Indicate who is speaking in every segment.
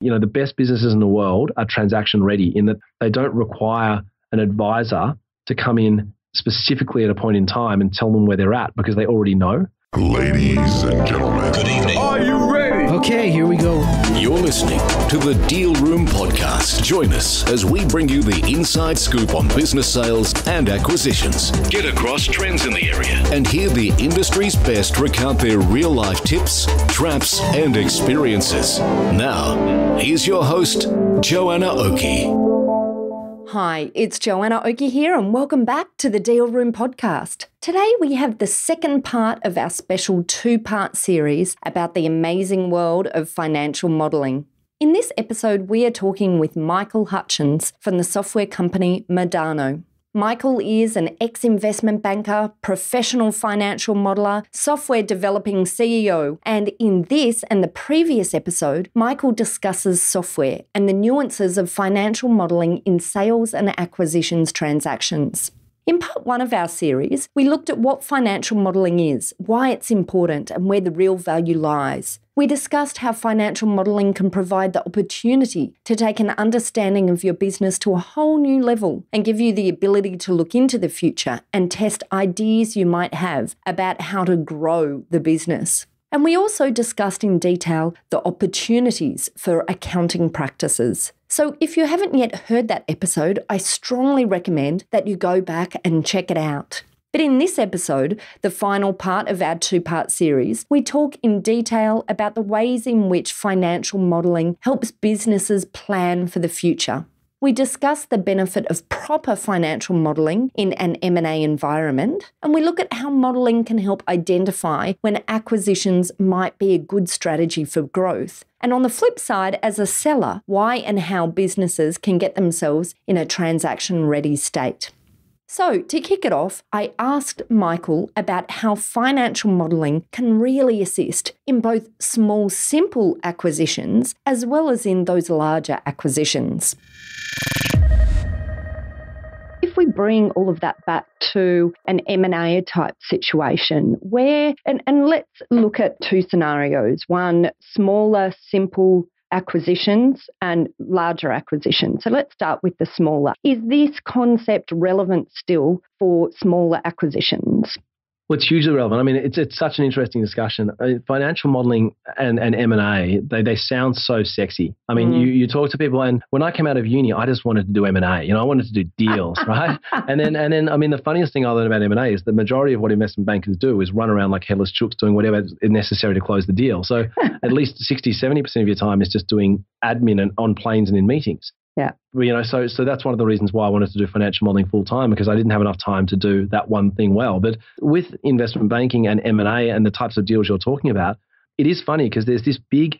Speaker 1: you know, the best businesses in the world are transaction ready in that they don't require an advisor to come in specifically at a point in time and tell them where they're at because they already know.
Speaker 2: Ladies and gentlemen,
Speaker 3: Good evening.
Speaker 2: are you ready?
Speaker 4: Okay, here we go.
Speaker 3: You're listening to the Deal Room Podcast. Join us as we bring you the inside scoop on business sales and acquisitions. Get across trends in the area and hear the industry's best recount their real life tips, traps, and experiences. Now, here's your host, Joanna Oakey.
Speaker 5: Hi, it's Joanna Oakey here, and welcome back to the Deal Room podcast. Today, we have the second part of our special two part series about the amazing world of financial modelling. In this episode, we are talking with Michael Hutchens from the software company Modano. Michael is an ex investment banker, professional financial modeler, software developing CEO, and in this and the previous episode, Michael discusses software and the nuances of financial modeling in sales and acquisitions transactions. In part one of our series, we looked at what financial modelling is, why it's important, and where the real value lies. We discussed how financial modelling can provide the opportunity to take an understanding of your business to a whole new level and give you the ability to look into the future and test ideas you might have about how to grow the business. And we also discussed in detail the opportunities for accounting practices. So, if you haven't yet heard that episode, I strongly recommend that you go back and check it out. But in this episode, the final part of our two part series, we talk in detail about the ways in which financial modelling helps businesses plan for the future. We discuss the benefit of proper financial modelling in an M&A environment, and we look at how modelling can help identify when acquisitions might be a good strategy for growth. And on the flip side, as a seller, why and how businesses can get themselves in a transaction ready state. So, to kick it off, I asked Michael about how financial modelling can really assist in both small, simple acquisitions as well as in those larger acquisitions. If we bring all of that back to an M&A type situation where and, and let's look at two scenarios. One smaller, simple acquisitions and larger acquisitions. So let's start with the smaller. Is this concept relevant still for smaller acquisitions?
Speaker 1: Well, it's hugely relevant. I mean, it's it's such an interesting discussion. Mean, financial modeling and, and M and A, they, they sound so sexy. I mean,
Speaker 5: Mm.
Speaker 1: you, you talk to people, and when I came out of uni, I just wanted to do M and A. You know, I wanted to do deals, right? And then and then, I mean, the funniest thing I learned about M and A is the majority of what investment bankers do is run around like headless chooks, doing whatever is necessary to close the deal. So at least 60, 70 percent of your time is just doing admin and on planes and in meetings.
Speaker 5: Yeah.
Speaker 1: You know, so so that's one of the reasons why I wanted to do financial modeling full time because I didn't have enough time to do that one thing well. But with investment banking and M and A and the types of deals you're talking about, it is funny because there's this big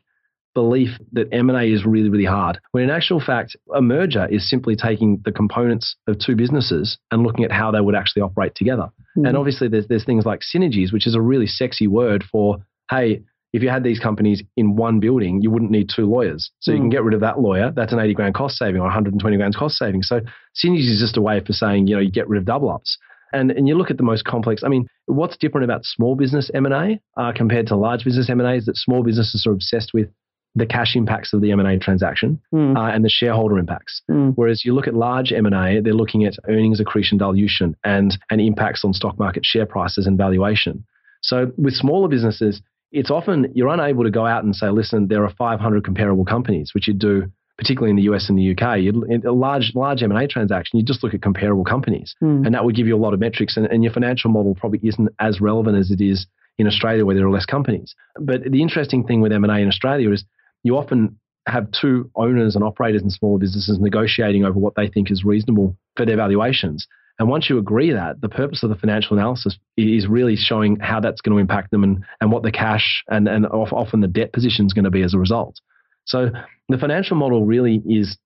Speaker 1: belief that M and A is really really hard. When in actual fact, a merger is simply taking the components of two businesses and looking at how they would actually operate together. Hmm. And obviously, there's there's things like synergies, which is a really sexy word for hey. If you had these companies in one building, you wouldn't need two lawyers. So you can
Speaker 5: Mm.
Speaker 1: get rid of that lawyer. That's an 80 grand cost saving or 120 grand cost saving. So synergies is just a way for saying, you know, you get rid of double ups. And, and you look at the most complex. I mean, what's different about small business M&A uh, compared to large business M&A is that small businesses are obsessed with the cash impacts of the M&A transaction
Speaker 5: Mm,
Speaker 1: uh, and the shareholder impacts.
Speaker 5: mm,
Speaker 1: Whereas you look at large M&A, they're looking at earnings accretion dilution and, and impacts on stock market share prices and valuation. So with smaller businesses, it's often you're unable to go out and say, listen, there are 500 comparable companies, which you do particularly in the US and the UK. You'd, in a large large M&A transaction, you just look at comparable companies,
Speaker 5: mm.
Speaker 1: and that would give you a lot of metrics. And, and your financial model probably isn't as relevant as it is in Australia, where there are less companies. But the interesting thing with M&A in Australia is you often have two owners and operators in smaller businesses negotiating over what they think is reasonable for their valuations. And once you agree that, the purpose of the financial analysis is really showing how that's going to impact them and, and what the cash and, and often the debt position is going to be as a result. So the financial model really is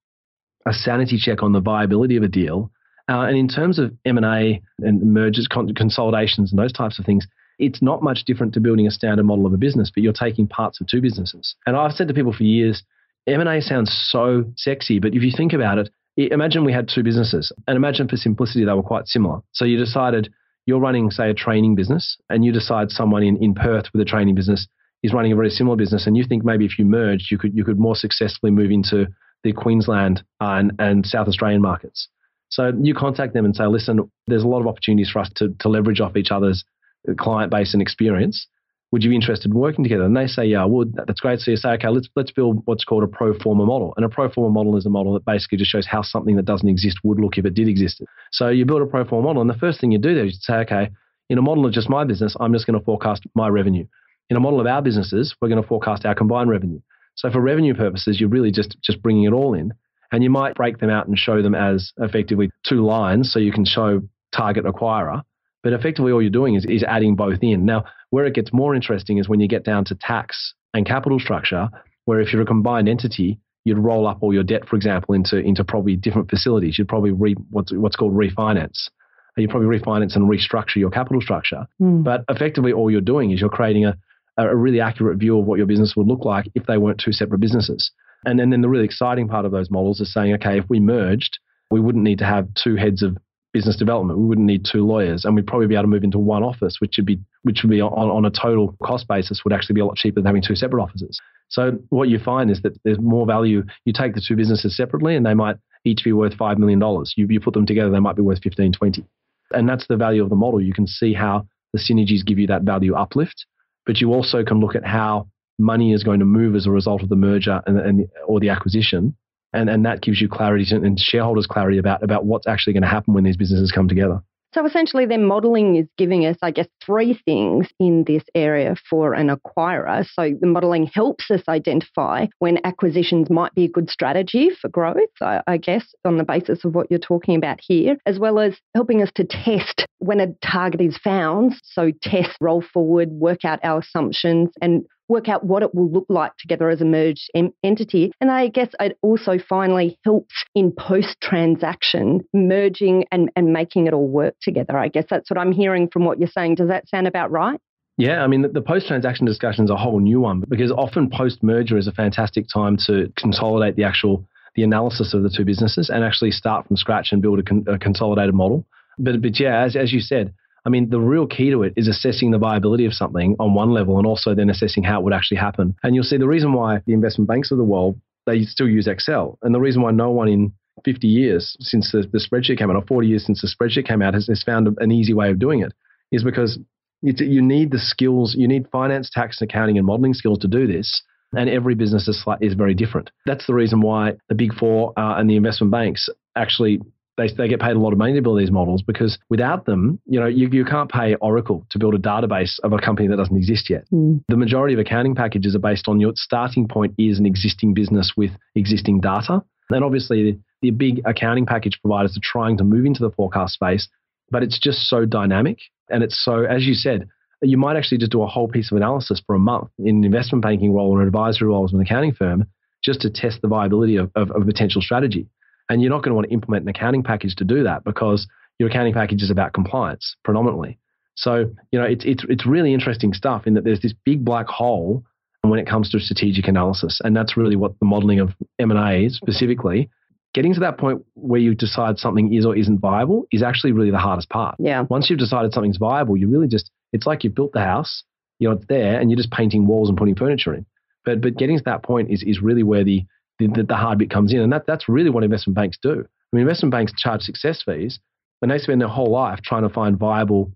Speaker 1: a sanity check on the viability of a deal. Uh, and in terms of M&A and mergers, con- consolidations and those types of things, it's not much different to building a standard model of a business, but you're taking parts of two businesses. And I've said to people for years, M&A sounds so sexy, but if you think about it, imagine we had two businesses and imagine for simplicity they were quite similar. So you decided you're running, say, a training business and you decide someone in, in Perth with a training business is running a very similar business, and you think maybe if you merged, you could you could more successfully move into the Queensland uh, and, and South Australian markets. So you contact them and say, listen, there's a lot of opportunities for us to, to leverage off each other's uh, client base and experience. Would you be interested in working together? And they say, yeah, I would. That's great. So you say, okay, let's let's build what's called a pro forma model. And a pro forma model is a model that basically just shows how something that doesn't exist would look if it did exist. So you build a pro forma model, and the first thing you do there is you say, okay, in a model of just my business, I'm just going to forecast my revenue. In a model of our businesses, we're going to forecast our combined revenue. So for revenue purposes, you're really just just bringing it all in, and you might break them out and show them as effectively two lines, so you can show target acquirer. But effectively, all you're doing is, is adding both in. Now, where it gets more interesting is when you get down to tax and capital structure, where if you're a combined entity, you'd roll up all your debt, for example, into into probably different facilities. You'd probably re, what's what's called refinance. You probably refinance and restructure your capital structure. Mm. But effectively, all you're doing is you're creating a, a really accurate view of what your business would look like if they weren't two separate businesses. And then, then the really exciting part of those models is saying, okay, if we merged, we wouldn't need to have two heads of business development. We wouldn't need two lawyers, and we'd probably be able to move into one office, which would be which would be on, on a total cost basis would actually be a lot cheaper than having two separate offices. So what you find is that there's more value. You take the two businesses separately, and they might each be worth five million dollars. You, you put them together, they might be worth 15, 20. And that's the value of the model. You can see how the synergies give you that value uplift, but you also can look at how money is going to move as a result of the merger and, and or the acquisition and, and that gives you clarity and shareholders clarity about, about what's actually going to happen when these businesses come together.
Speaker 6: So essentially, their modelling is giving us, I guess, three things in this area for an acquirer. So the modelling helps us identify when acquisitions might be a good strategy for growth, I, I guess, on the basis of what you're talking about here, as well as helping us to test when a target is found. So test, roll forward, work out our assumptions, and work out what it will look like together as a merged em- entity. And I guess it also finally helps in post transaction merging and, and making it all work together. I guess that's what I'm hearing from what you're saying. Does that sound about right?
Speaker 1: Yeah, I mean, the, post transaction discussion is a whole new one because often post merger is a fantastic time to consolidate the actual the analysis of the two businesses and actually start from scratch and build a, con- a consolidated model. But, but yeah, as, as you said, I mean, the real key to it is assessing the viability of something on one level and also then assessing how it would actually happen. And you'll see the reason why the investment banks of the world, they still use Excel. And the reason why no one in 50 years since the, the spreadsheet came out, or 40 years since the spreadsheet came out, has, has found an easy way of doing it, is because you need the skills, you need finance, tax, accounting, and modeling skills to do this. And every business is, is very different. That's the reason why the big four uh, and the investment banks actually they, they get paid a lot of money to build these models because without them, you know, you, you can't pay Oracle to build a database of a company that doesn't exist yet. Mm. The majority of accounting packages are based on your starting point is an existing business with existing data. And obviously, the, the big accounting package providers are trying to move into the forecast space, but it's just so dynamic. And it's so, as you said, you might actually just do a whole piece of analysis for a month in an investment banking role or an advisory role as an accounting firm just to test the viability of, of, of a potential strategy. And you're not going to want to implement an accounting package to do that because your accounting package is about compliance predominantly. So, you know, it's, it's, it's really interesting stuff in that there's this big black hole when it comes to strategic analysis. And that's really what the modeling of M&A specifically. Getting to that point where you decide something is or isn't viable is actually really the hardest part.
Speaker 6: Yeah.
Speaker 1: Once you've decided something's viable, you really just, it's like you've built the house, you know, it's there and you're just painting walls and putting furniture in. But, but getting to that point is, is really where the, the, the hard bit comes in. And that, that's really what investment banks do. I mean, investment banks charge success fees and they spend their whole life trying to find viable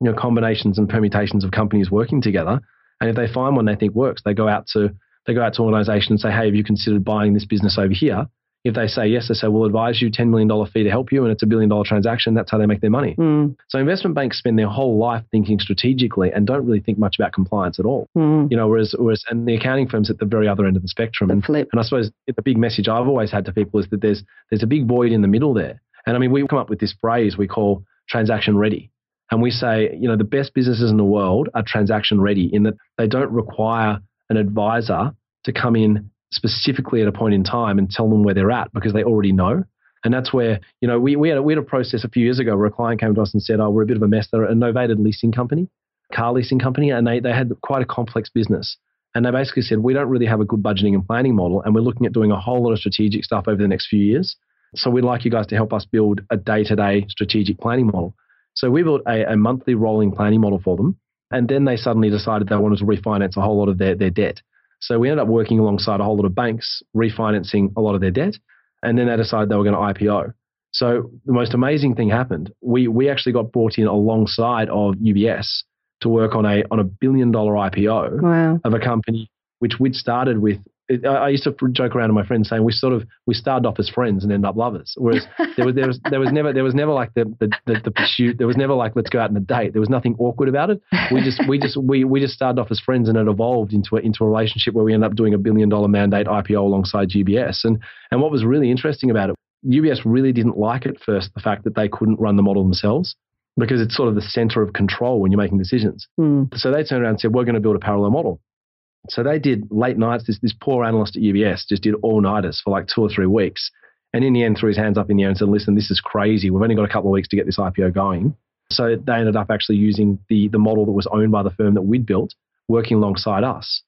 Speaker 1: you know, combinations and permutations of companies working together. And if they find one they think works, they go out to they go out to organizations and say, hey, have you considered buying this business over here? If they say yes, they say, we'll advise you $10 million fee to help you, and it's a billion dollar transaction. That's how they make their money.
Speaker 6: Mm.
Speaker 1: So investment banks spend their whole life thinking strategically and don't really think much about compliance at all.
Speaker 6: Mm.
Speaker 1: You know, whereas, whereas, and the accounting firms at the very other end of the spectrum.
Speaker 6: The
Speaker 1: and,
Speaker 6: flip.
Speaker 1: and I suppose the big message I've always had to people is that there's, there's a big void in the middle there. And I mean, we've come up with this phrase we call transaction ready. And we say, you know, the best businesses in the world are transaction ready in that they don't require an advisor to come in specifically at a point in time and tell them where they're at because they already know. And that's where, you know, we, we, had a, we had a process a few years ago where a client came to us and said, oh, we're a bit of a mess. They're a novated leasing company, car leasing company, and they, they had quite a complex business. And they basically said, we don't really have a good budgeting and planning model, and we're looking at doing a whole lot of strategic stuff over the next few years. So we'd like you guys to help us build a day to day strategic planning model. So we built a, a monthly rolling planning model for them And then they suddenly decided they wanted to refinance a whole lot of their, their debt. So we ended up working alongside a whole lot of banks, refinancing a lot of their debt. And then they decided they were going to IPO. So the most amazing thing happened. We, we actually got brought in alongside of UBS to work on a, on a billion dollar IPO
Speaker 6: Wow.
Speaker 1: of a company which we'd started with. I I used to joke around to my friends saying we sort of we started off as friends and ended up lovers. Whereas there was there was there was never there was never like the the, the the pursuit. There was never like let's go out on a date. There was nothing awkward about it. We just we just we we just started off as friends and it evolved into a, into a relationship where we ended up doing a billion dollar mandate IPO alongside UBS. And and what was really interesting about it, UBS really didn't like at first the fact that they couldn't run the model themselves because it's sort of the center of control when you're making decisions.
Speaker 6: Hmm.
Speaker 1: So they turned around and said, we're going to build a parallel model. So they did late nights. This, this poor analyst at UBS just did all nighters for like two or three weeks. And in the end, threw his hands up in the air and said, listen, this is crazy. We've only got a couple of weeks to get this IPO going. So they ended up actually using the, the model that was owned by the firm that we'd built, working alongside us.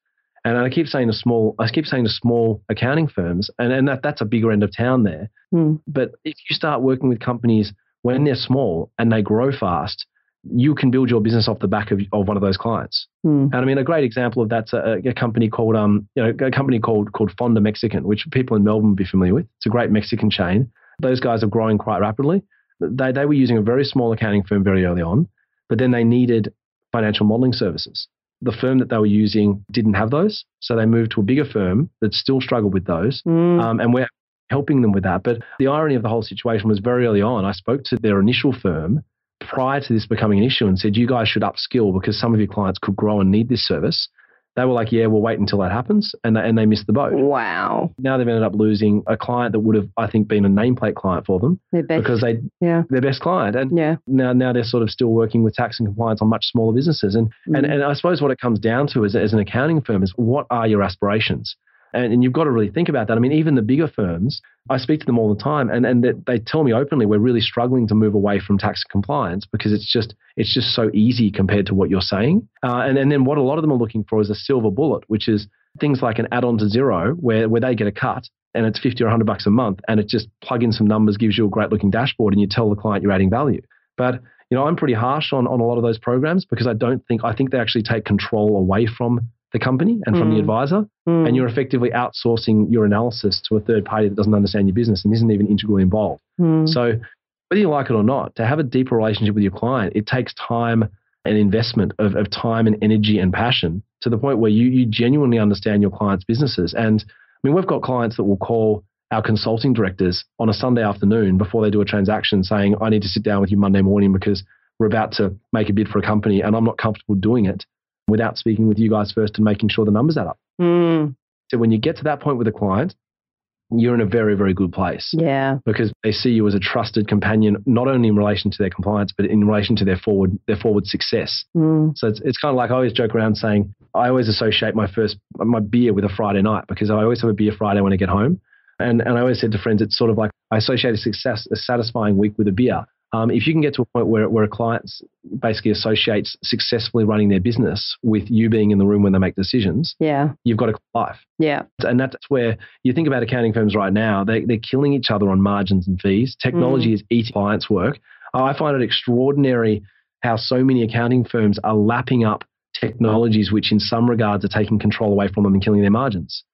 Speaker 1: And I keep saying to small, I keep saying to small accounting firms, and, and that, that's a bigger end of town there.
Speaker 6: Hmm.
Speaker 1: But if you start working with companies when they're small and they grow fast, you can build your business off the back of, of one of those clients.
Speaker 6: Hmm.
Speaker 1: And I mean, a great example of that's a, a company called um, you know, a company called called Fonda Mexican, which people in Melbourne will be familiar with. It's a great Mexican chain. Those guys are growing quite rapidly. They they were using a very small accounting firm very early on, but then they needed financial modeling services. The firm that they were using didn't have those, so they moved to a bigger firm that still struggled with those.
Speaker 6: Hmm.
Speaker 1: Um, and we're helping them with that. But the irony of the whole situation was very early on, I spoke to their initial firm prior to this becoming an issue and said, you guys should upskill because some of your clients could grow and need this service. They were like, yeah, we'll wait until that happens. And they, and they missed the boat.
Speaker 6: Wow.
Speaker 1: Now they've ended up losing a client that would have, I think, been a nameplate client for them
Speaker 6: Their best.
Speaker 1: because they,
Speaker 6: yeah.
Speaker 1: their best client. And
Speaker 6: Yeah.
Speaker 1: now, now they're sort of still working with tax and compliance on much smaller businesses. And, and,
Speaker 6: Mm.
Speaker 1: and I suppose what it comes down to as, as an accounting firm is what are your aspirations? And, and you've got to really think about that. I mean, even the bigger firms, I speak to them all the time, and, and they tell me openly we're really struggling to move away from tax compliance because it's just it's just so easy compared to what you're saying. Uh, and, and then what a lot of them are looking for is a silver bullet, which is things like an add-on to Xero where, where they get a cut and it's 50 or 100 bucks a month and it just plug in some numbers, gives you a great looking dashboard and you tell the client you're adding value. But you know, I'm pretty harsh on, on a lot of those programs because I don't think I think they actually take control away from the company and from the
Speaker 6: Mm.
Speaker 1: advisor
Speaker 6: Hmm.
Speaker 1: and you're effectively outsourcing your analysis to a third party that doesn't understand your business and isn't even integrally involved.
Speaker 6: Hmm.
Speaker 1: So, whether you like it or not, to have a deeper relationship with your client, it takes time and investment of, of time and energy and passion to the point where you, you genuinely understand your client's businesses. And I mean, we've got clients that will call our consulting directors on a Sunday afternoon before they do a transaction saying, I need to sit down with you Monday morning because we're about to make a bid for a company and I'm not comfortable doing it without speaking with you guys first and making sure the numbers add up.
Speaker 6: Hmm.
Speaker 1: So when you get to that point with a client, you're in a very, very good place
Speaker 6: Yeah.
Speaker 1: because they see you as a trusted companion, not only in relation to their compliance, but in relation to their forward their forward success.
Speaker 6: Hmm.
Speaker 1: So it's, it's kind of like I always joke around saying I always associate my first my beer with a Friday night because I always have a beer Friday when I get home, and and I always said to friends it's sort of like I associate a success a satisfying week with a beer. Um, if you can get to a point where where a client basically associates successfully running their business with you being in the room when they make decisions,
Speaker 6: Yeah.
Speaker 1: you've got a life.
Speaker 6: Yeah.
Speaker 1: And that's where you think about accounting firms right now, they, they're killing each other on margins and fees. Technology is eating clients' work. I find it extraordinary how so many accounting firms are lapping up technologies which, in some regards, are taking control away from them and killing their margins.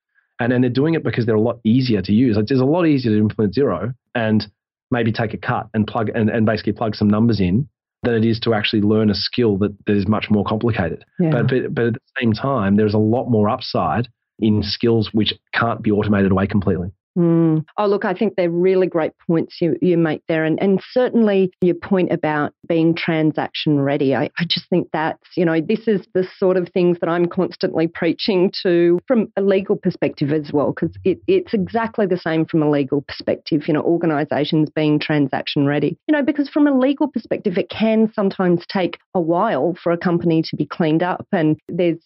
Speaker 1: And, and they're doing it because they're a lot easier to use. Like, It's a lot easier to implement Xero and maybe take a cut and plug and, and basically plug some numbers in than it is to actually learn a skill that, that is much more complicated.
Speaker 6: Yeah.
Speaker 1: But, but but at the same time, there's a lot more upside in skills which can't be automated away completely.
Speaker 6: Mm. Oh, look, I think they're really great points you, you make there. And, and certainly your point about being transaction ready. I, I just think that's, you know, this is the sort of things that I'm constantly preaching to from a legal perspective as well, because it, it's exactly the same from a legal perspective, you know, organizations being transaction ready. You know, because from a legal perspective, it can sometimes take a while for a company to be cleaned up. And there's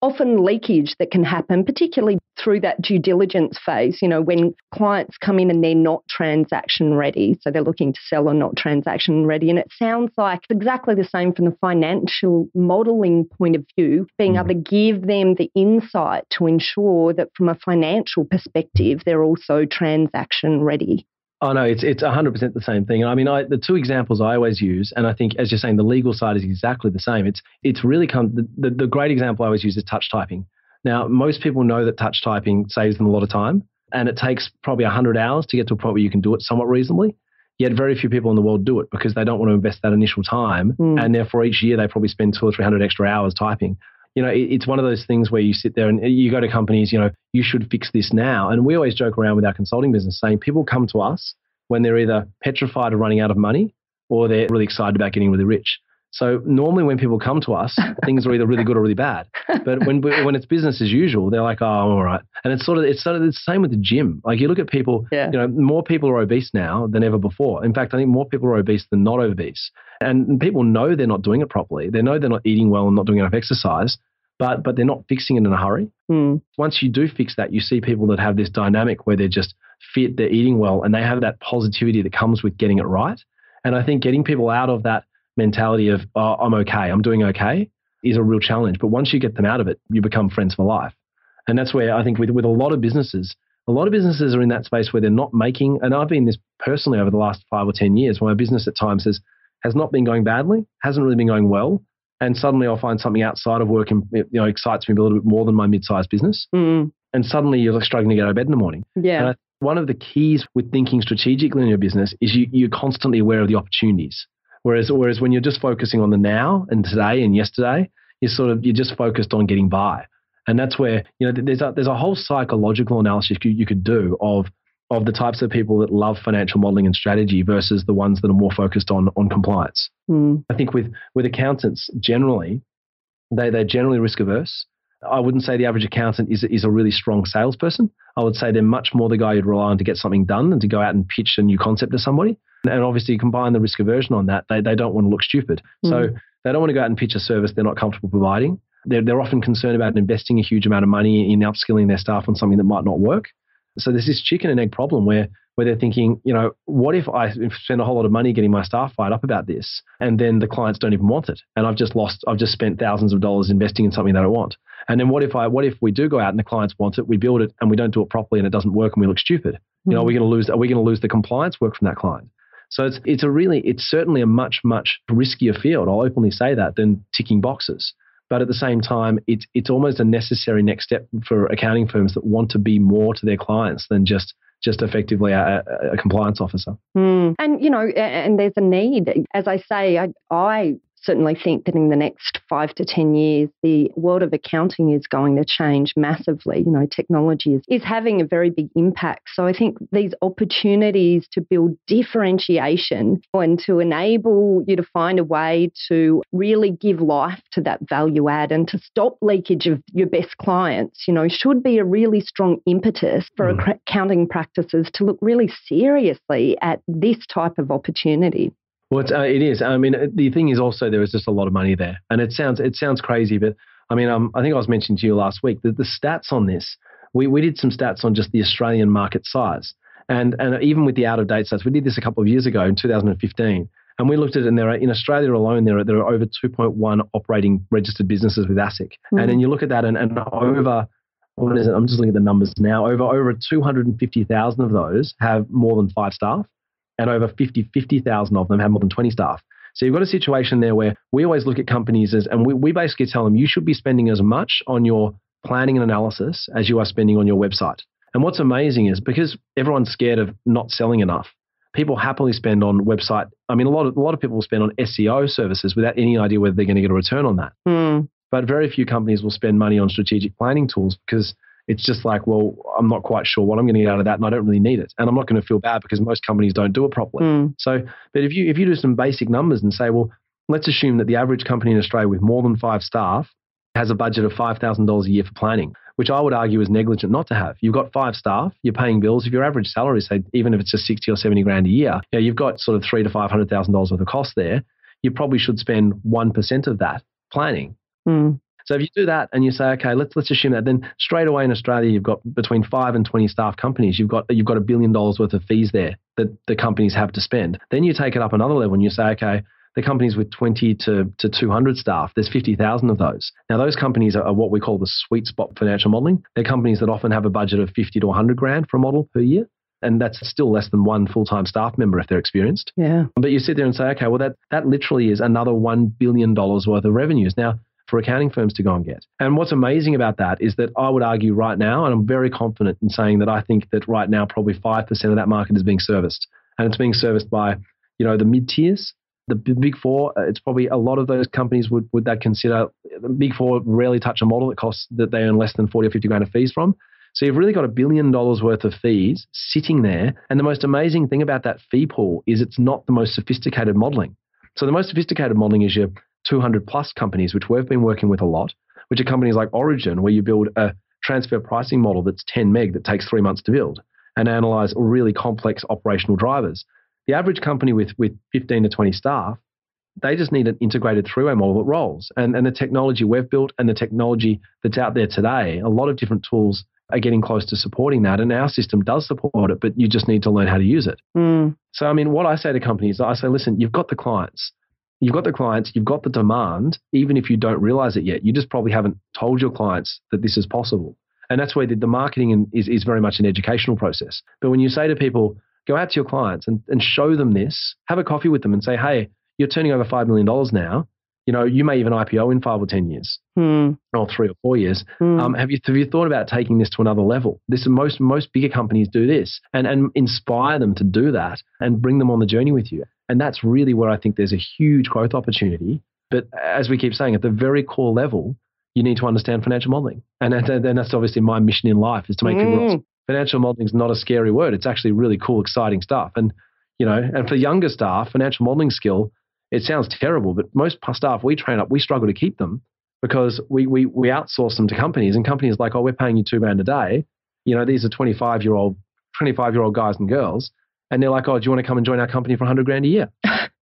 Speaker 6: often leakage that can happen, particularly through that due diligence phase, you know, when clients come in and they're not transaction ready. So they're looking to sell or not transaction ready. And it sounds like exactly the same from the financial modeling point of view, being mm-hmm. able to give them the insight to ensure that from a financial perspective, they're also transaction ready.
Speaker 1: Oh no, it's it's 100% the same thing. I mean, I, the two examples I always use, and I think as you're saying, the legal side is exactly the same. It's it's really come. The, the, the great example I always use is touch typing. Now, most people know that touch typing saves them a lot of time, and it takes probably 100 hours to get to a point where you can do it somewhat reasonably. Yet very few people in the world do it because they don't want to invest that initial time,
Speaker 6: Mm.
Speaker 1: and therefore each year they probably spend two or three hundred extra hours typing. You know, it, it's one of those things where you sit there and you go to companies. You know, you should fix this now, and we always joke around with our consulting business saying people come to us when they're either petrified of running out of money or they're really excited about getting really rich. So normally when people come to us, things are either really good or really bad. But when when it's business as usual, they're like, "Oh, I'm all right." And it's sort of it's sort of the same with the gym. Like you look at people,
Speaker 6: Yeah.
Speaker 1: you know, more people are obese now than ever before. In fact, I think more people are obese than not obese. And people know they're not doing it properly. They know they're not eating well and not doing enough exercise, but but they're not fixing it in a hurry
Speaker 6: Mm.
Speaker 1: once you do fix that, you see people that have this dynamic where they're just fit, they're eating well, and they have that positivity that comes with getting it right. And I think getting people out of that mentality of, oh, I'm okay, I'm doing okay, is a real challenge. But once you get them out of it, you become friends for life. And that's where I think with, with a lot of businesses, a lot of businesses are in that space where they're not making, and I've been this personally over the last five or 10 years, where my business at times has, has not been going badly, hasn't really been going well. And suddenly I'll find something outside of work and you know excites me a little bit more than my mid-sized business
Speaker 6: Mm.
Speaker 1: and suddenly you're like struggling to get out of bed in the morning.
Speaker 6: Yeah.
Speaker 1: And I, one of the keys with thinking strategically in your business is you, you're constantly aware of the opportunities. Whereas, whereas when you're just focusing on the now and today and yesterday, you're sort of you're just focused on getting by, and that's where you know there's a there's a whole psychological analysis you, you could do of of the types of people that love financial modeling and strategy versus the ones that are more focused on on compliance.
Speaker 6: Mm.
Speaker 1: I think with with accountants generally, they they're generally risk averse. I wouldn't say the average accountant is is a really strong salesperson. I would say they're much more the guy you'd rely on to get something done than to go out and pitch a new concept to somebody. And obviously, you combine the risk aversion on that. They they don't want to look stupid, so mm. they don't want to go out and pitch a service they're not comfortable providing. They're they're often concerned about investing a huge amount of money in upskilling their staff on something that might not work. So there's this chicken and egg problem where where they're thinking, you know, what if I spend a whole lot of money getting my staff fired up about this, and then the clients don't even want it, and I've just lost, I've just spent thousands of dollars investing in something they don't want. And then what if I, what if we do go out and the clients want it, we build it, and we don't do it properly, and it doesn't work, and we look stupid? You know, are we mm. going to lose? Are we going to lose the compliance work from that client? So it's it's a really, it's certainly a much much riskier field. I'll openly say that than ticking boxes. But at the same time, it's it's almost a necessary next step for accounting firms that want to be more to their clients than just just effectively a, a, compliance officer.
Speaker 6: Mm. And, you know, and there's a need. As I say, I, I certainly think that in the next five to 10 years, the world of accounting is going to change massively. You know, technology is, is having a very big impact. So I think these opportunities to build differentiation and to enable you to find a way to really give life to that value add and to stop leakage of your best clients, you know, should be a really strong impetus for
Speaker 1: Mm.
Speaker 6: accounting practices to look really seriously at this type of opportunity.
Speaker 1: Well, it's, uh, it is. I mean, the thing is also there is just a lot of money there, and it sounds it sounds crazy, but I mean, um, I think I was mentioning to you last week that the stats on this, we we did some stats on just the Australian market size, and and even with the out of date stats, we did this a couple of years ago in 2015, and we looked at it, and there are in Australia alone there are there are over 2.1 operating registered businesses with ASIC,
Speaker 6: Mm.
Speaker 1: and then you look at that, and, and over what is it? I'm just looking at the numbers now. Over over 250,000 of those have more than five staff and over 50, 50,000 of them have more than 20 staff. So you've got a situation there where we always look at companies as, and we, we basically tell them you should be spending as much on your planning and analysis as you are spending on your website. And what's amazing is because everyone's scared of not selling enough, people happily spend on website. I mean, a lot of a lot of people will spend on SEO services without any idea whether they're going to get a return on that.
Speaker 6: Mm.
Speaker 1: But very few companies will spend money on strategic planning tools because it's just like, well, I'm not quite sure what I'm going to get out of that, and I don't really need it, and I'm not going to feel bad because most companies don't do it properly.
Speaker 6: Mm.
Speaker 1: So, but if you if you do some basic numbers and say, well, let's assume that the average company in Australia with more than five staff has a budget of five thousand dollars a year for planning, which I would argue is negligent not to have. You've got five staff, you're paying bills. If your average salary, say, even if it's just sixty or seventy grand a year, you know, you've got sort of three to five hundred thousand dollars worth of cost there. You probably should spend one percent of that planning.
Speaker 6: Mm.
Speaker 1: So if you do that and you say, okay, let's let's assume that, then straight away in Australia you've got between five and twenty staff companies. You've got you've got a billion dollars worth of fees there that the companies have to spend. Then you take it up another level and you say, okay, the companies with 20 to, to 200 staff, there's 50,000 of those. Now, those companies are, what we call the sweet spot financial modeling. They're companies that often have a budget of 50 to 100 grand for a model per year. And that's still less than one full time staff member if they're experienced.
Speaker 6: Yeah.
Speaker 1: But you sit there and say, okay, well, that, that literally is another $1 billion worth of revenues. Now, for accounting firms to go and get. And what's amazing about that is that I would argue right now, and I'm very confident in saying that I think that right now probably 5% of that market is being serviced. And it's being serviced by, you know, the mid tiers. The big four, uh, it's probably a lot of those companies would, would that consider the big four rarely touch a model that costs that they earn less than 40 or 50 grand of fees from. So you've really got a billion dollars worth of fees sitting there. And the most amazing thing about that fee pool is it's not the most sophisticated modeling. So the most sophisticated modeling is your 200 plus companies, which we've been working with a lot, which are companies like Origin, where you build a transfer pricing model that's 10 meg that takes three months to build and analyze really complex operational drivers. The average company with, with 15 to 20 staff, they just need an integrated throughway model that rolls. And, and the technology we've built and the technology that's out there today, a lot of different tools are getting close to supporting that. And our system does support it, but you just need to learn how to use it.
Speaker 6: Mm.
Speaker 1: So, I mean, what I say to companies, I say, listen, you've got the clients. You've got the clients, you've got the demand, even if you don't realize it yet. You just probably haven't told your clients that this is possible. And that's where the, the marketing is, is very much an educational process. But when you say to people, go out to your clients and, and show them this, have a coffee with them and say, hey, you're turning over $5 million now. You know, you may even IPO in five or 10 years
Speaker 6: Mm.
Speaker 1: or three or four years.
Speaker 6: Mm.
Speaker 1: Um, have you have you thought about taking this to another level? This most most bigger companies do this, and and inspire them to do that, and bring them on the journey with you. And that's really where I think there's a huge growth opportunity. But as we keep saying, at the very core level, you need to understand financial modeling, and that's obviously my mission in life is to make people realize
Speaker 6: Mm.
Speaker 1: financial modeling is not a scary word. It's actually really cool, exciting stuff. And you know, and for younger staff, financial modeling skill, it sounds terrible, but most staff we train up, we struggle to keep them because we we we outsource them to companies, and companies are like, oh, we're paying you two grand a day. You know, these are 25 year old 25 year old guys and girls, and they're like, oh, do you want to come and join our company for 100 grand a year?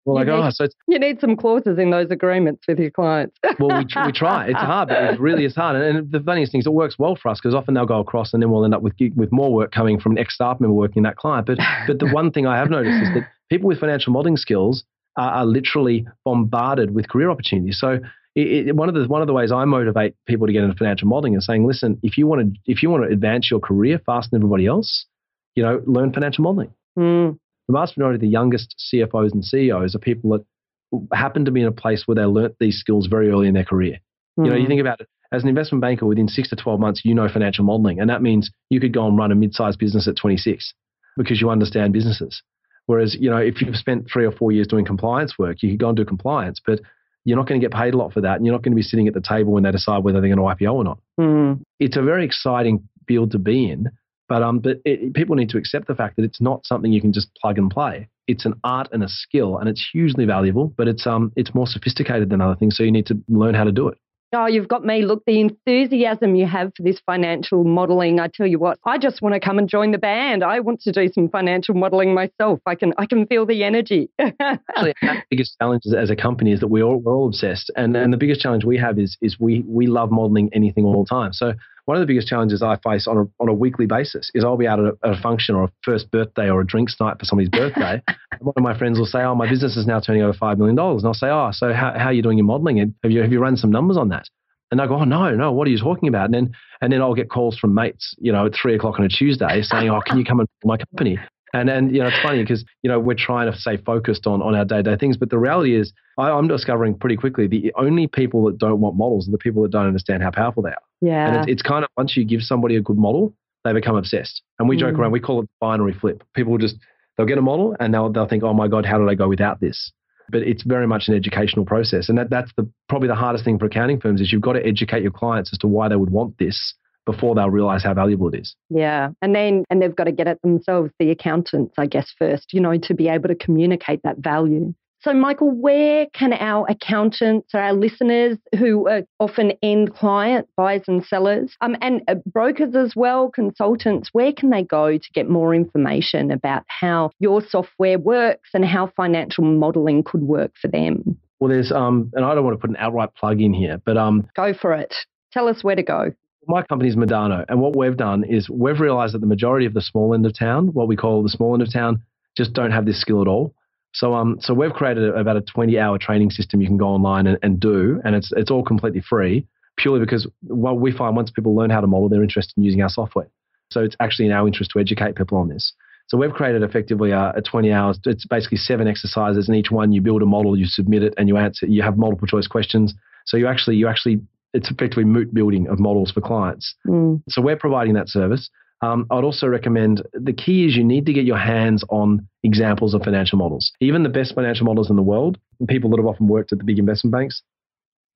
Speaker 1: We're like,
Speaker 6: You need-
Speaker 1: oh, so
Speaker 6: You need some clauses in those agreements with your clients.
Speaker 1: well, we, we try. It's hard, but it really is hard. And, and the funniest thing is, it works well for us because often they'll go across, and then we'll end up with with more work coming from an ex staff member working in that client. But but the one thing I have noticed is that people with financial modeling skills are, are literally bombarded with career opportunities. So it, it, one of the one of the ways I motivate people to get into financial modeling is saying, listen, if you want to if you want to advance your career faster than everybody else, you know, learn financial modeling.
Speaker 6: Mm.
Speaker 1: The vast majority of the youngest CFOs and CEOs are people that happen to be in a place where they learnt these skills very early in their career. You know, you
Speaker 6: Mm.
Speaker 1: think about it as an investment banker within six to 12 months, you know financial modeling. And that means you could go and run a mid sized business at 26 because you understand businesses. Whereas, you know, if you've spent three or four years doing compliance work, you could go and do compliance, but you're not going to get paid a lot for that. And you're not going to be sitting at the table when they decide whether they're going to IPO or not.
Speaker 6: Mm.
Speaker 1: It's a very exciting field to be in. But, um, but it, people need to accept the fact that it's not something you can just plug and play. It's an art and a skill, and it's hugely valuable. But it's um, it's more sophisticated than other things, so you need to learn how to do it.
Speaker 6: Oh, you've got me. Look, the enthusiasm you have for this financial modeling. I tell you what, I just want to come and join the band. I want to do some financial modeling myself. I can, I can feel the energy.
Speaker 1: Actually, our biggest challenge as- as a company is that we all, we're all obsessed, and and the biggest challenge we have is is we we love modeling anything all the time. So one of the biggest challenges I face on a on a weekly basis is I'll be out at a, at a function or a first birthday or a drinks night for somebody's birthday. and one of my friends will say, "Oh, my business is now turning over five million dollars," and I'll say, "Oh, so how how are you doing your modeling? And have you have you run some numbers on that?" And they go, "Oh no, no, what are you talking about?" And then and then I'll get calls from mates, you know, at three o'clock on a Tuesday saying, "Oh, can you come and my company?" And and you know it's funny because you know we're trying to stay focused on on our day to day things, but the reality is I, I'm discovering pretty quickly the only people that don't want models are the people that don't understand how powerful they are.
Speaker 6: Yeah.
Speaker 1: And it's, it's kind of once you give somebody a good model, they become obsessed. And we joke
Speaker 6: Mm.
Speaker 1: around, we call it binary flip. People will just they'll get a model and they'll they'll think, oh my god, how did I go without this? But it's very much an educational process, and that that's the probably the hardest thing for accounting firms is you've got to educate your clients as to why they would want this before they'll realize how valuable it is.
Speaker 6: Yeah. And then, and they've got to get it themselves, the accountants, I guess, first, you know, to be able to communicate that value. So, Michael, where can our accountants or our listeners who are often end client buyers and sellers, um, and uh, brokers as well, consultants, where can they go to get more information about how your software works and how financial modeling could work for them?
Speaker 1: Well, there's um, and I don't want to put an outright plug in here, but um,
Speaker 6: Go for it. Tell us where to go.
Speaker 1: my company is Modano, and what we've done is we've realized that the majority of the small end of town, what we call the small end of town, just don't have this skill at all. So um, so we've created a, about a 20-hour training system you can go online and, and do, and it's it's all completely free, purely because what we find once people learn how to model, they're interested in using our software. So it's actually in our interest to educate people on this. So we've created effectively a, a 20 hours. It's basically seven exercises, and each one you build a model, you submit it, and you answer. You have multiple choice questions. So you actually you actually it's effectively moot building of models for clients. Mm. So we're providing that service. Um, I'd also recommend the key is you need to get your hands on examples of financial models. Even the best financial models in the world, people that have often worked at the big investment banks,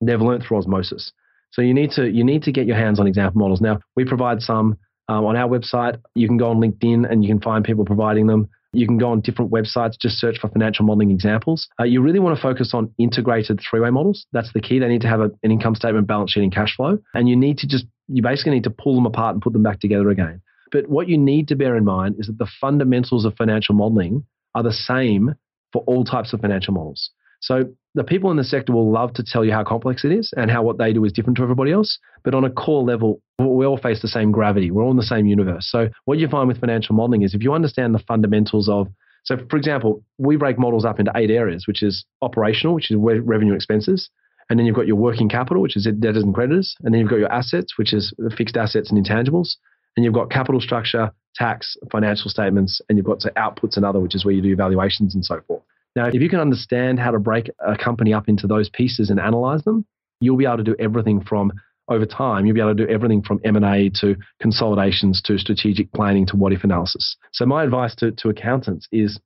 Speaker 1: they've learned through osmosis. So you need to you need to get your hands on example models. Now we provide some um, on our website. You can go on LinkedIn and you can find people providing them. You can go on different websites, just search for financial modeling examples. Uh, you really want to focus on integrated three way models. That's the key. They need to have a, an income statement, balance sheet, and cash flow. And you need to just, you basically need to pull them apart and put them back together again. But what you need to bear in mind is that the fundamentals of financial modeling are the same for all types of financial models. So the people in the sector will love to tell you how complex it is and how what they do is different to everybody else. But on a core level, we all face the same gravity. We're all in the same universe. So what you find with financial modeling is if you understand the fundamentals of so, for example, we break models up into eight areas, which is operational, which is revenue expenses. And then you've got your working capital, which is debtors and creditors. And then you've got your assets, which is fixed assets and intangibles. And you've got capital structure, tax, financial statements, and you've got outputs and other, which is where you do evaluations and so forth. Now, if you can understand how to break a company up into those pieces and analyze them, you'll be able to do everything from over time, you'll be able to do everything from M&A to consolidations to strategic planning to what if analysis. So my advice to, to accountants is,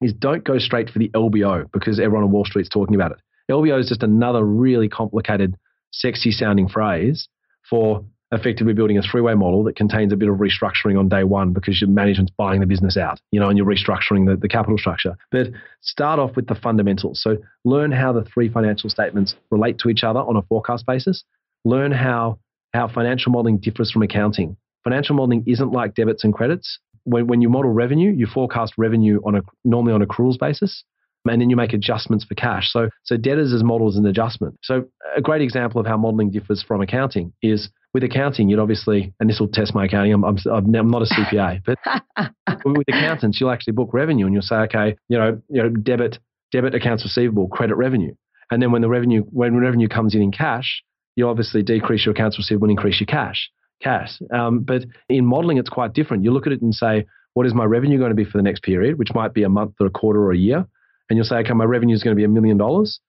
Speaker 1: is don't go straight for the LBO because everyone on Wall Street's talking about it. LBO is just another really complicated, sexy sounding phrase for effectively building a three-way model that contains a bit of restructuring on day one because your management's buying the business out, you know, and you're restructuring the, the capital structure. But start off with the fundamentals. So learn how the three financial statements relate to each other on a forecast basis. Learn how how financial modeling differs from accounting. Financial modeling isn't like debits and credits. When, when you model revenue, you forecast revenue on a normally on accruals basis and then you make adjustments for cash. So, so debtors as models an adjustment. So a great example of how modeling differs from accounting is with accounting, you'd obviously, and this will test my accounting. I'm, I'm, I'm not a CPA, but with accountants, you'll actually book revenue and you'll say, okay, you know, you know, debit, debit accounts receivable, credit revenue, and then when the revenue, when revenue comes in in cash, you obviously decrease your accounts receivable and increase your cash, cash. Um, but in modeling, it's quite different. You look at it and say, what is my revenue going to be for the next period, which might be a month or a quarter or a year, and you'll say, okay, my revenue is going to be a million dollars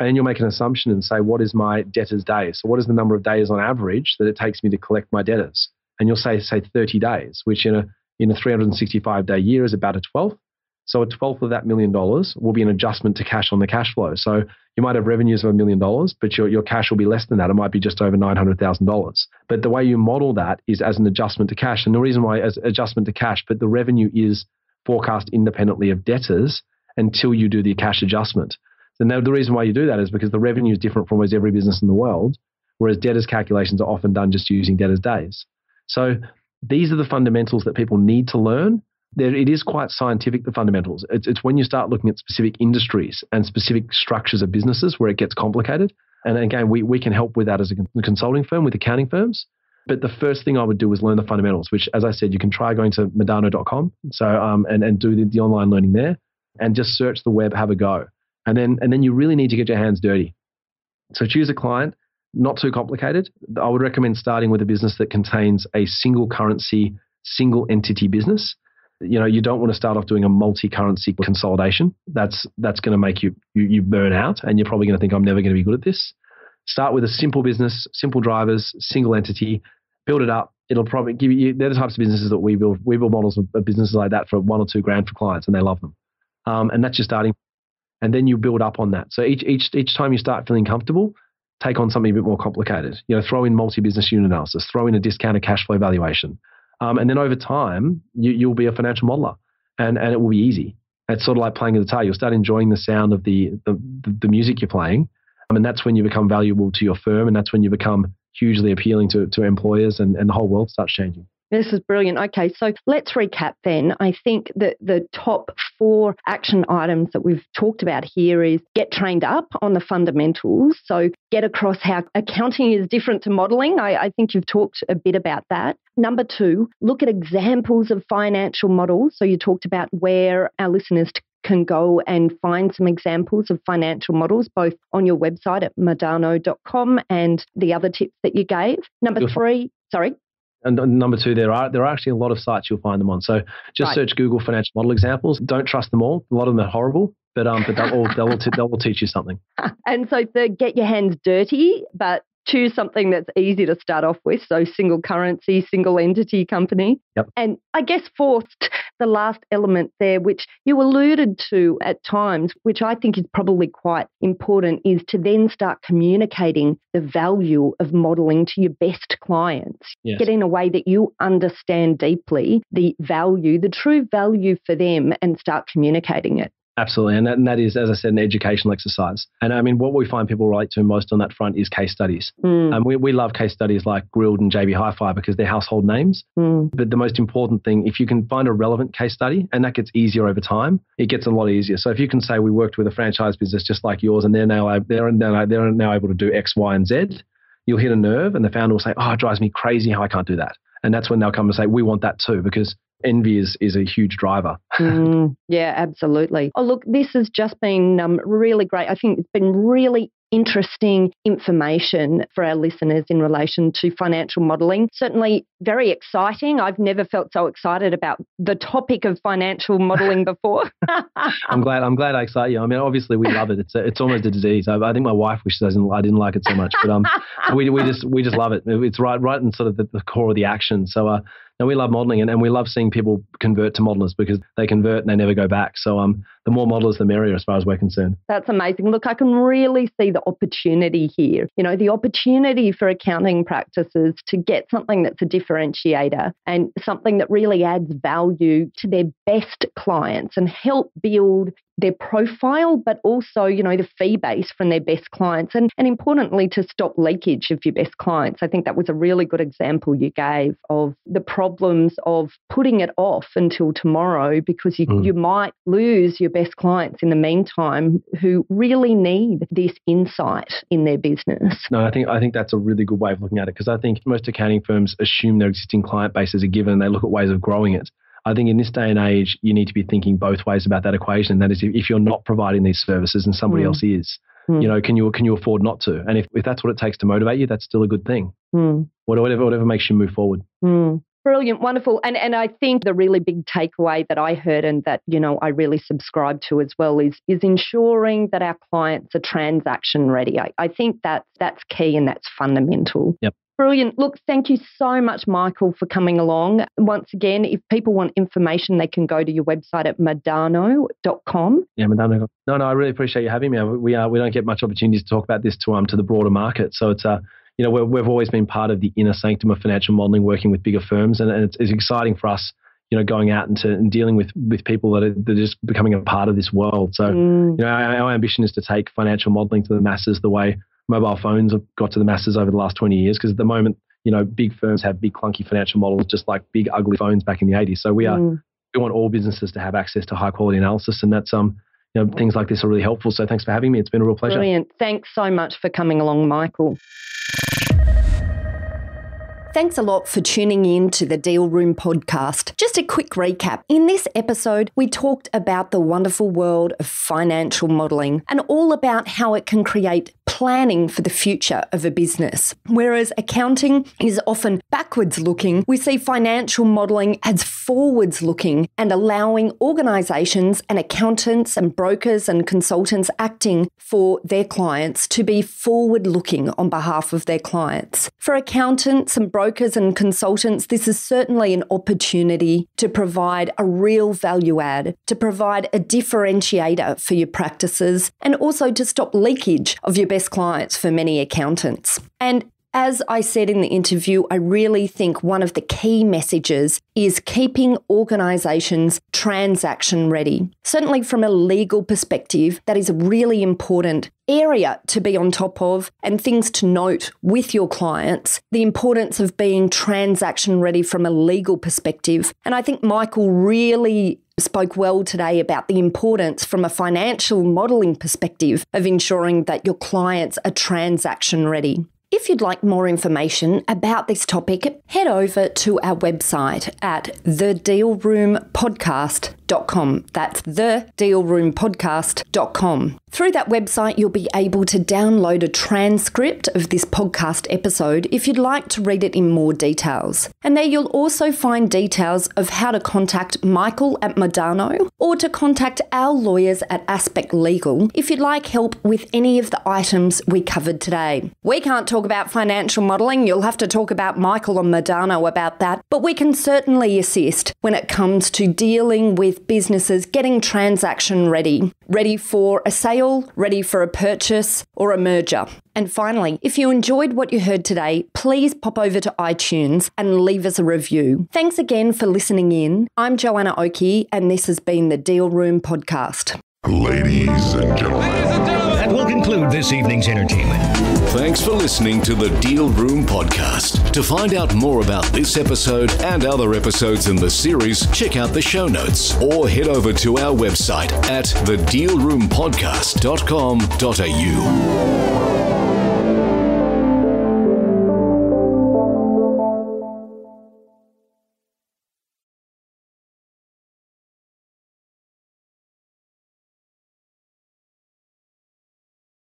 Speaker 1: and you'll make an assumption and say, what is my debtors' day? So what is the number of days on average that it takes me to collect my debtors? And you'll say, say 30 days, which in a in a 365 day year is about a twelfth. So a twelfth of that million dollars will be an adjustment to cash on the cash flow. So you might have revenues of a million dollars, but your, your cash will be less than that. It might be just over $900,000. But the way you model that is as an adjustment to cash. And the reason why as adjustment to cash, but the revenue is forecast independently of debtors until you do the cash adjustment. And the reason why you do that is because the revenue is different from almost every business in the world, whereas debtors calculations are often done just using debtors days. So these are the fundamentals that people need to learn. There, it is quite scientific, the fundamentals. It's, it's when you start looking at specific industries and specific structures of businesses where it gets complicated. And again, we, we can help with that as a consulting firm with accounting firms. But the first thing I would do is learn the fundamentals, which, as I said, you can try going to modano.com so, um, and, and do the, the online learning there and just search the web, have a go. And then, and then you really need to get your hands dirty. So choose a client, not too complicated. I would recommend starting with a business that contains a single currency, single entity business. You know, you don't want to start off doing a multi-currency consolidation. That's that's going to make you, you you burn out, and you're probably going to think I'm never going to be good at this. Start with a simple business, simple drivers, single entity. Build it up. It'll probably give you. They're the types of businesses that we build. We build models of businesses like that for one or two grand for clients, and they love them. Um, and that's your starting and then you build up on that. So each each each time you start feeling comfortable, take on something a bit more complicated. You know, throw in multi-business unit analysis, throw in a discounted cash flow valuation, um, and then over time you, you'll be a financial modeler, and and it will be easy. It's sort of like playing a guitar. You'll start enjoying the sound of the the, the music you're playing, um, and that's when you become valuable to your firm, and that's when you become hugely appealing to, to employers, and, and the whole world starts changing.
Speaker 6: This is brilliant. Okay, so let's recap then. I think that the top four action items that we've talked about here is get trained up on the fundamentals. So get across how accounting is different to modeling. I, I think you've talked a bit about that. Number two, look at examples of financial models. So you talked about where our listeners can go and find some examples of financial models, both on your website at modano.com and the other tips that you gave. Number three, sorry.
Speaker 1: And number two, there are there are actually a lot of sites you'll find them on. So just
Speaker 6: Right.
Speaker 1: search Google financial model examples. Don't trust them all. A lot of them are horrible, but um, but they'll all they'll all, t- they'll all teach you something.
Speaker 6: And so the get your hands dirty, but choose something that's easy to start off with. So single currency, single entity company.
Speaker 1: Yep.
Speaker 6: And I guess fourth, the last element there, which you alluded to at times, which I think is probably quite important, is to then start communicating the value of modeling to your best clients.
Speaker 1: Yes.
Speaker 6: Get in a way that you understand deeply the value, the true value for them, and start communicating it.
Speaker 1: Absolutely, and that, and that is, as I said, an educational exercise. And I mean, what we find people relate to most on that front is case studies.
Speaker 6: Mm,
Speaker 1: Um, we, we love case studies like Grill'd and JB Hi-Fi because they're household names.
Speaker 6: mm,
Speaker 1: But the most important thing, if you can find a relevant case study, and that gets easier over time, it gets a lot easier. So if you can say we worked with a franchise business just like yours, and they're now they're now they're now able to do X, Y, and Z, you'll hit a nerve, and the founder will say, "Oh, it drives me crazy how I can't do that." And that's when they'll come and say, "We want that too," because envy is is a huge driver.
Speaker 6: Mm, yeah, absolutely. Oh, look, this has just been um, really great. I think it's been really interesting information for our listeners in relation to financial modelling. Certainly very exciting. I've never felt so excited about the topic of financial modelling before.
Speaker 1: I'm glad. I'm glad I excite you. I mean, obviously we love it. It's a, it's almost a disease. I, I think my wife wishes I didn't, I didn't like it so much, but um, we we just we just love it. It's right right in sort of the, the core of the action. So uh, no, we love modeling, and, and we love seeing people convert to modelers because they convert and they never go back. So um, the more modelers, the merrier, as far as we're concerned.
Speaker 6: That's amazing. Look, I can really see the opportunity here. You know, the opportunity for accounting practices to get something that's a differentiator and something that really adds value to their best clients and help build their profile, but also, you know, the fee base from their best clients and, and importantly to stop leakage of your best clients. I think that was a really good example you gave of the problems of putting it off until tomorrow because you,
Speaker 1: Mm.
Speaker 6: you might lose your best clients in the meantime who really need this insight in their business.
Speaker 1: No, I think I think that's a really good way of looking at it because I think most accounting firms assume their existing client base is a given and they look at ways of growing it. I think in this day and age, you need to be thinking both ways about that equation. And that is, if- you're not providing these services and somebody
Speaker 6: Mm.
Speaker 1: else is,
Speaker 6: Mm.
Speaker 1: you know, can you can you afford not to? And if, if that's what it takes to motivate you, that's still a good thing.
Speaker 6: Hmm.
Speaker 1: Whatever whatever makes you move forward.
Speaker 6: Mm. Brilliant, wonderful. And and I think the really big takeaway that I heard and that, you know, I really subscribe to as well is is ensuring that our clients are transaction ready. I, I think that's that's key and that's fundamental.
Speaker 1: Yep.
Speaker 6: Brilliant. Look, thank you so much, Michael, for coming along. Once again, if people want information, they can go to your website at modano.com.
Speaker 1: Yeah, Modano. No, no, I really appreciate you having me. We uh, we don't get much opportunities to talk about this to um to the broader market. So it's uh you know we're, we've always been part of the inner sanctum of financial modeling, working with bigger firms, and, and it's, it's exciting for us. You know, going out into and dealing with with people that are, that are just becoming a part of this world. So
Speaker 6: Mm,
Speaker 1: you know, our, our ambition is to take financial modeling to the masses the way mobile phones have got to the masses over the last 20 years. Because at the moment, you know, big firms have big clunky financial models, just like big ugly phones back in the 80s. So we are
Speaker 6: mm.
Speaker 1: we want all businesses to have access to high quality analysis, and that's um you know things like this are really helpful. So thanks for having me. It's been a real pleasure.
Speaker 6: Brilliant. Thanks so much for coming along, Michael. Thanks a lot for tuning in to the Deal Room podcast. Just a quick recap. In this episode, we talked about the wonderful world of financial modeling and all about how it can create planning for the future of a business. Whereas accounting is often backwards looking, we see financial modeling as forwards looking and allowing organizations and accountants and brokers and consultants acting for their clients to be forward looking on behalf of their clients. For accountants and brokers and consultants, this is certainly an opportunity to provide a real value add, to provide a differentiator for your practices, and also to stop leakage of your best clients for many accountants. And as I said in the interview, I really think one of the key messages is keeping organisations transaction ready. Certainly, from a legal perspective, that is a really important area to be on top of and things to note with your clients. The importance of being transaction ready from a legal perspective. And I think Michael really spoke well today about the importance from a financial modelling perspective of ensuring that your clients are transaction ready. If you'd like more information about this topic, head over to our website at thedealroompodcast.com. That's thedealroompodcast.com.
Speaker 5: Through that website, you'll be able to download a transcript of this podcast episode if you'd like to read it in more details. And there you'll also find details of how to contact Michael at Modano or to contact our lawyers at Aspect Legal if you'd like help with any of the items we covered today. We can't talk about financial modelling, you'll have to talk about Michael and Modano about that, but we can certainly assist when it comes to dealing with businesses getting transaction ready, ready for a sale sale, ready for a purchase, or a merger. And finally, if you enjoyed what you heard today, please pop over to iTunes and leave us a review. Thanks again for listening in. I'm Joanna Oakey, and this has been the Deal Room Podcast.
Speaker 2: Ladies and gentlemen.
Speaker 4: Conclude this evening's entertainment.
Speaker 3: Thanks for listening to the Deal Room Podcast. To find out more about this episode and other episodes in the series, check out the show notes or head over to our website at thedealroompodcast.com.au.